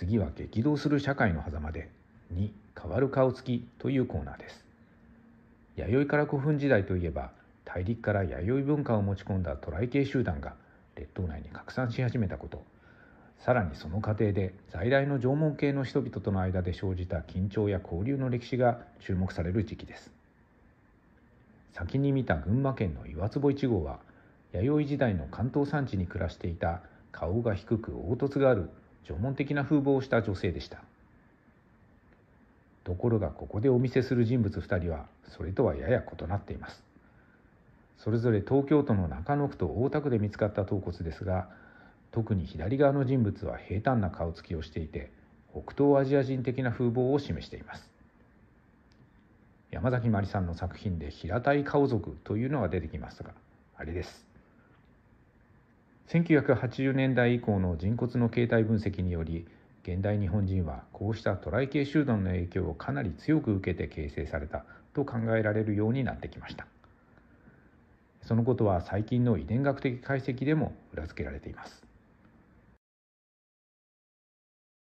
次は激動する社会の狭間で2変わる顔つきというコーナーです。弥生から古墳時代といえば大陸から弥生文化を持ち込んだ渡来系集団が列島内に拡散し始めたことさらにその過程で在来の縄文系の人々との間で生じた緊張や交流の歴史が注目される時期です。先に見た群馬県の岩坪1号は弥生時代の関東山地に暮らしていた顔が低く凹凸がある縄文的な風貌をした女性でした。ところがここでお見せする人物2人はそれとはやや異なっています。それぞれ東京都の中野区と大田区で見つかった頭骨ですが特に左側の人物は平坦な顔つきをしていて北東アジア人的な風貌を示しています。山崎まりさんの作品で平たい顔族というのが出てきましたがあれです。1980年代以降の人骨の形態分析により現代日本人はこうしたトライ系集団の影響をかなり強く受けて形成されたと考えられるようになってきました。そのことは最近の遺伝学的解析でも裏付けられています。